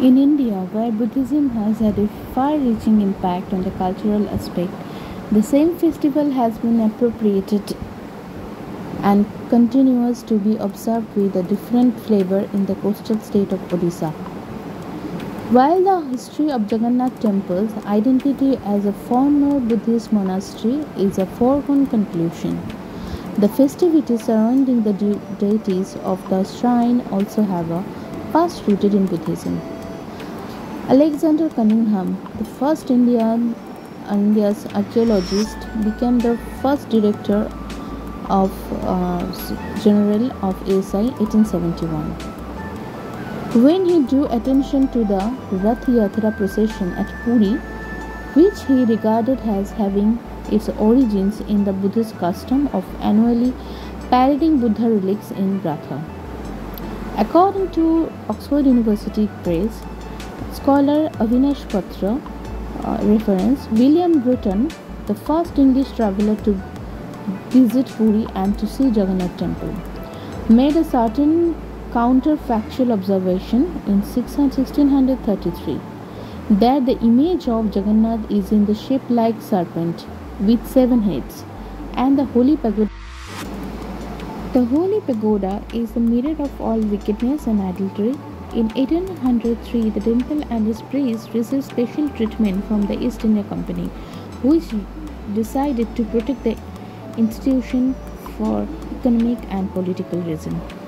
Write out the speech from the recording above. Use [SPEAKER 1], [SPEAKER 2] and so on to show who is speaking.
[SPEAKER 1] In India, where Buddhism has had a far reaching impact on the cultural aspect, the same festival has been appropriated and continues to be observed with a different flavor in the coastal state of Odisha. While the history of Jagannath temple's identity as a former Buddhist monastery is a foregone conclusion, the festivities surrounding the de- deities of the shrine also have a past rooted in Buddhism. Alexander Cunningham, the first Indian India's archaeologist, became the first director of uh, General of ASI 1871. When he drew attention to the Rath Yatra procession at Puri, which he regarded as having its origins in the Buddhist custom of annually parading Buddha relics in Ratha. According to Oxford University Press, scholar Avinash Patra uh, reference, William Bruton, the first English traveler to visit Puri and to see Jagannath temple, made a certain counterfactual observation in 1633 that the image of Jagannath is in the shape like serpent with seven heads and the holy pagoda. The holy pagoda is the mirror of all wickedness and adultery in 1803 the temple and its priests received special treatment from the east india company which decided to protect the institution for economic and political reasons